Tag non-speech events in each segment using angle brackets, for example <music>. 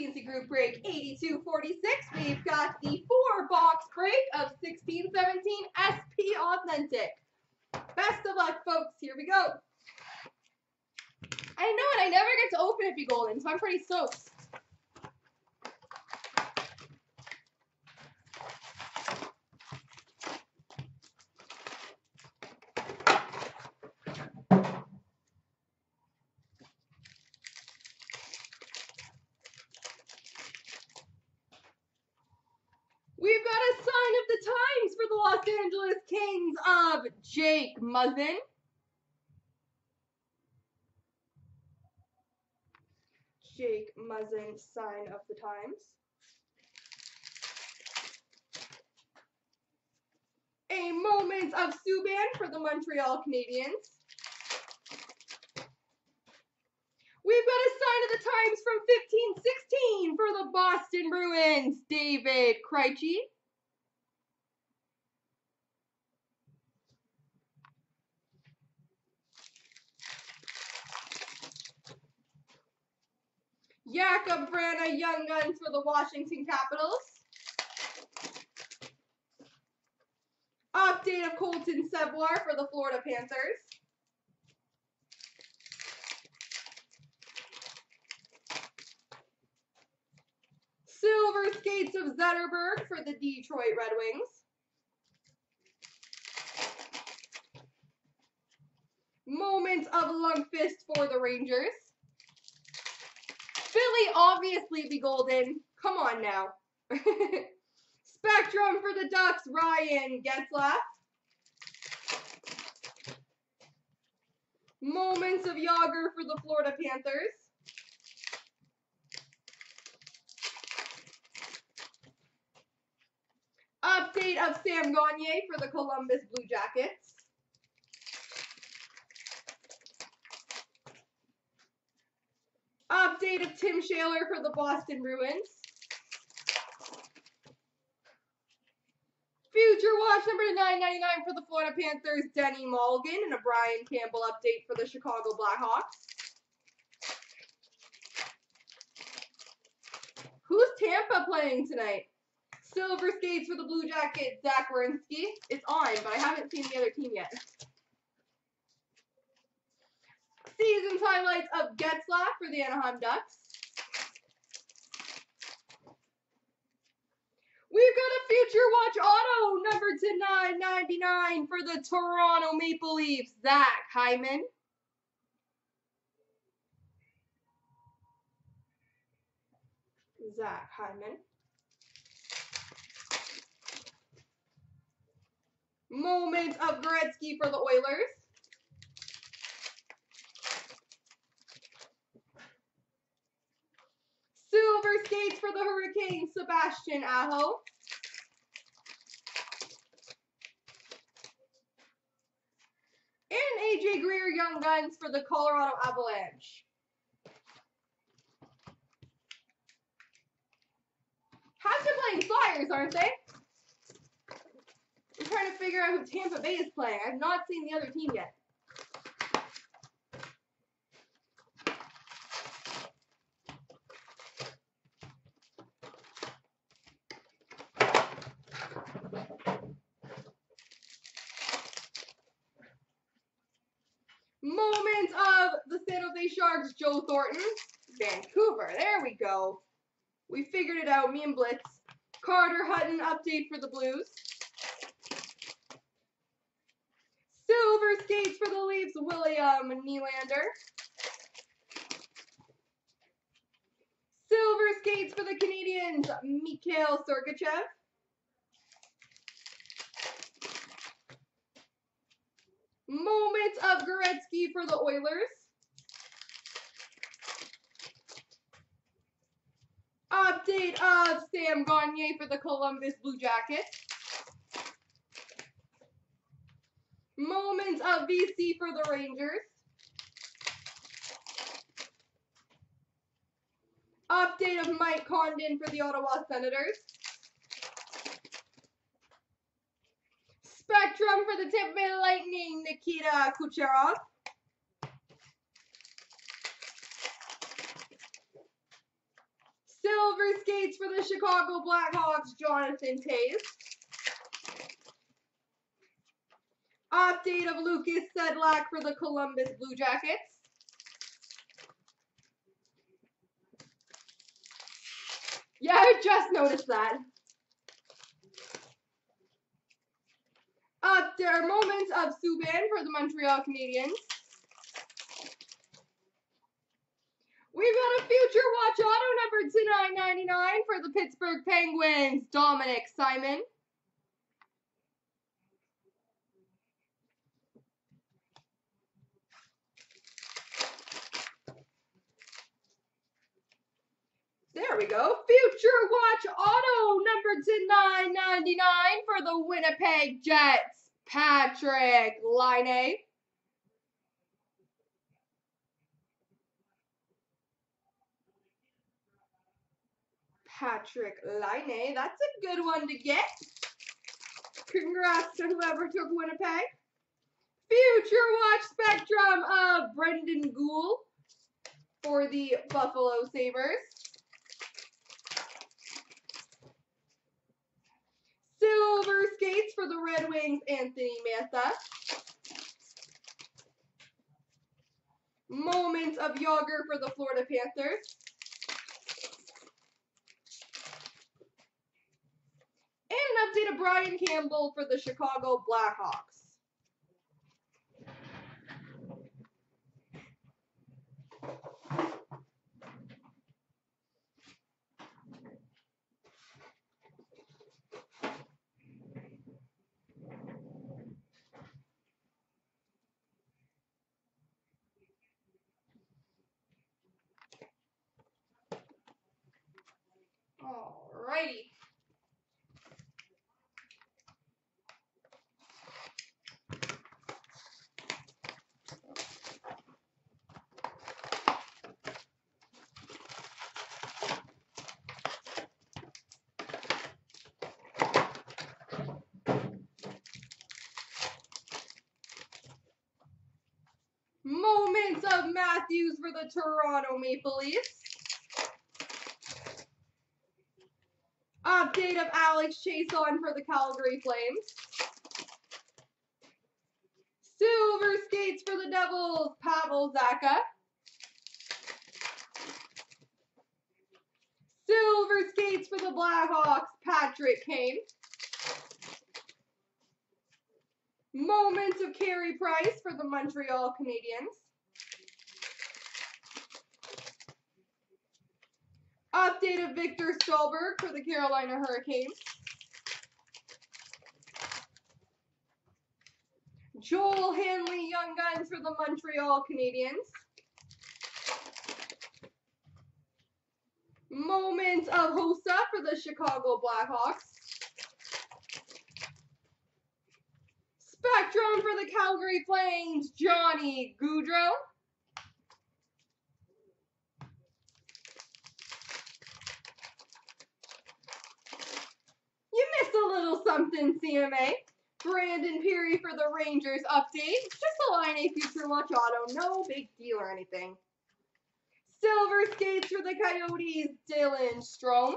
CNC Group break 8246. We've got the four box break of 1617 SP Authentic. Best of luck, folks. Here we go. I know it. I never get to open it, be golden, so I'm pretty stoked. We've got a sign of the times for the Los Angeles Kings Jake Muzzin. Jake Muzzin, sign of the times. A moment of Subban for the Montreal Canadiens. We've got a sign of the times from 1516 for the Boston Bruins, David Krejci. Jakob Vrana, Young Guns for the Washington Capitals. Update of Colton Sceviour for the Florida Panthers. Silver Skates of Zetterberg for the Detroit Red Wings. Moments of Lundqvist for the Rangers. Philly obviously be golden. Come on now. <laughs> Spectrum for the Ducks, Ryan Getzlaf. Moments of Jagr for the Florida Panthers. Update of Sam Gagner for the Columbus Blue Jackets. Of Tim Schaller for the Boston Bruins. Future watch number 999 for the Florida Panthers, Denis Malgin, and a Brian Campbell update for the Chicago Blackhawks. Who's Tampa playing tonight? Silver skates for the Blue Jackets, Zach Werenski. It's on, but I haven't seen the other team yet. Seasons highlights of Getzlaf for the Anaheim Ducks. We've got a Future Watch Auto number to 999 for the Toronto Maple Leafs, Zach Hyman. Zach Hyman. Moments of Gretzky for the Oilers. Silver skates for the Hurricanes, Sebastian Aho. And AJ Greer Young Guns for the Colorado Avalanche. Have to playing Flyers, aren't they? I'm trying to figure out who Tampa Bay is playing. I've not seen the other team yet. Moment of the San Jose Sharks, Joe Thornton. Vancouver, there we go. We figured it out, me and Blitz. Carter Hutton update for the Blues. Silver skates for the Leafs, William Nylander. Silver skates for the Canadiens, Mikhail Sergachev. Moments of Gretzky for the Oilers. Update of Sam Gagner for the Columbus Blue Jackets. Moments of Vesey for the Rangers. Update of Mike Condon for the Ottawa Senators. Spectrum for the Tampa Bay Lightning, Nikita Kucherov. Skates for the Chicago Blackhawks, Jonathan Toews. Update of Lukas Sedlak for the Columbus Blue Jackets. Yeah, I just noticed that. Up there, moments of Subban for the Montreal Canadiens. We've got a future watch auto number to 999 for the Pittsburgh Penguins, Dominik Simon. There we go. Future Watch Auto number to 999 for the Winnipeg Jets, Patrik Laine. Patrik Laine. That's a good one to get. Congrats to whoever took Winnipeg. Future Watch Spectrum of Brendan Guhle for the Buffalo Sabres. Silver skates for the Red Wings, Anthony Mantha. Moments of Jagr for the Florida Panthers. And an update of Brian Campbell for the Chicago Blackhawks. Alrighty. Moments of Matthews for the Toronto Maple Leafs. Update of Alex Chiasson for the Calgary Flames. Silver skates for the Devils, Pavel Zacha. Silver skates for the Blackhawks, Patrick Kane. Moments of Carey Price for the Montreal Canadiens. Of Viktor Stalberg for the Carolina Hurricanes. Joel Hanley Young Guns for the Montreal Canadiens. Moments of Hossa for the Chicago Blackhawks. Spectrum for the Calgary Flames, Johnny Gaudreau. CMA. Brandon Pirri for the Rangers update. Just a Laine future watch auto. No big deal or anything. Silver skates for the Coyotes, Dylan Strome.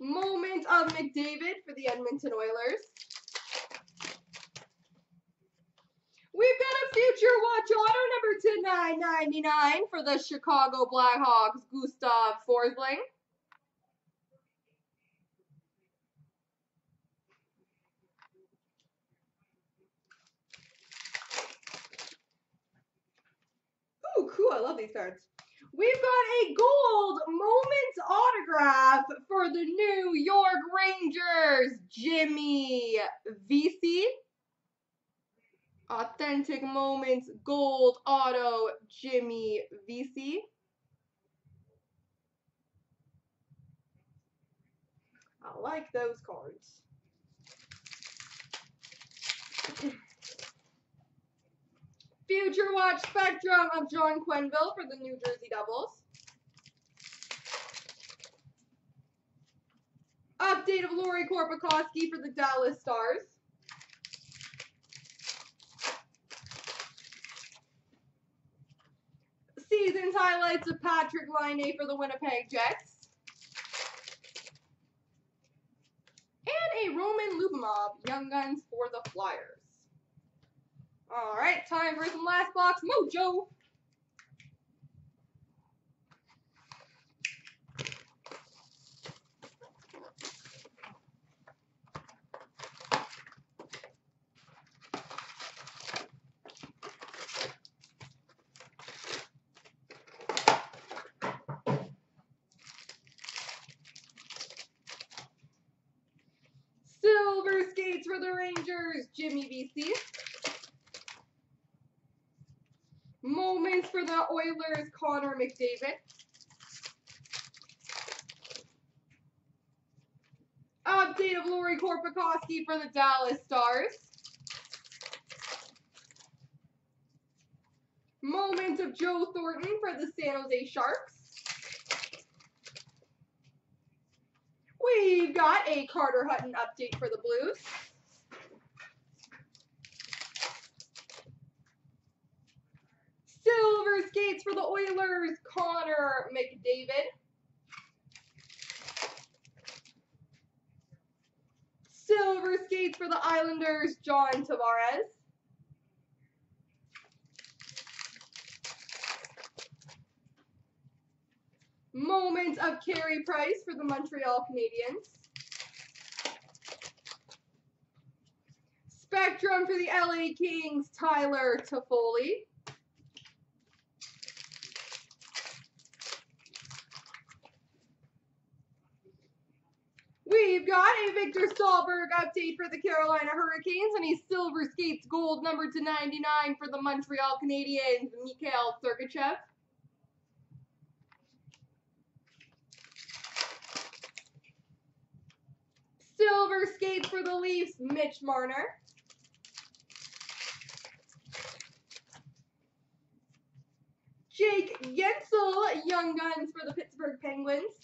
Moment of McDavid for the Edmonton Oilers. We've got a future watch auto number to 999 for the Chicago Blackhawks, Gustav Forsling. I love these cards. We've got a gold moments autograph for the New York Rangers, Jimmy Vesey. Authentic Moments Gold Auto Jimmy Vesey. I like those cards. Future Watch Spectrum of John Quenneville for the New Jersey Devils. Update of Lauri Korpikoski for the Dallas Stars. Season's highlights of Patrik Laine for the Winnipeg Jets. And a Roman Lyubimov Young Guns for the Flyers. All right, time for some last box mojo. Silver skates for the Rangers, Jimmy Vesey. Moments for the Oilers, Connor McDavid. Update of Lauri Korpikoski for the Dallas Stars. Moments of Joe Thornton for the San Jose Sharks. We've got a Carter Hutton update for the Blues. Silver skates for the Oilers, Connor McDavid. Silver skates for the Islanders, John Tavares. Moment of Carey Price for the Montreal Canadiens. Spectrum for the LA Kings, Tyler Toffoli. We've got a Viktor Stalberg update for the Carolina Hurricanes and a Silver Skates gold number to 99 for the Montreal Canadiens, Mikhail Sergachev. Silver skates for the Leafs, Mitch Marner. Jake Guentzel, Young Guns for the Pittsburgh Penguins.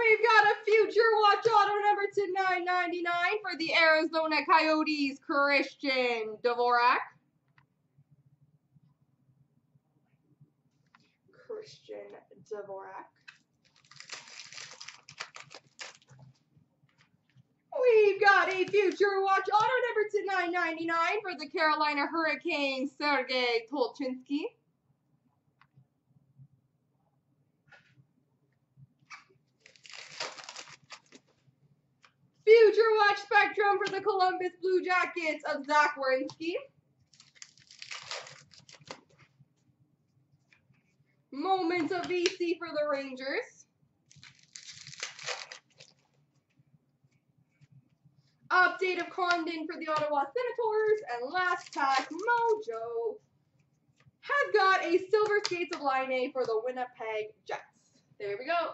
We've got a future watch auto number to 999 for the Arizona Coyotes, Christian Dvorak. Christian Dvorak. We've got a future watch auto number to 999 for the Carolina Hurricanes, Sergei Tolchinsky. Future Watch Spectrum the Columbus Blue Jackets of Zach Werenski. Moments of Vesey for the Rangers. Update of Condon for the Ottawa Senators. And last pack, Mojo has got a Silver Skates of Laine for the Winnipeg Jets. There we go.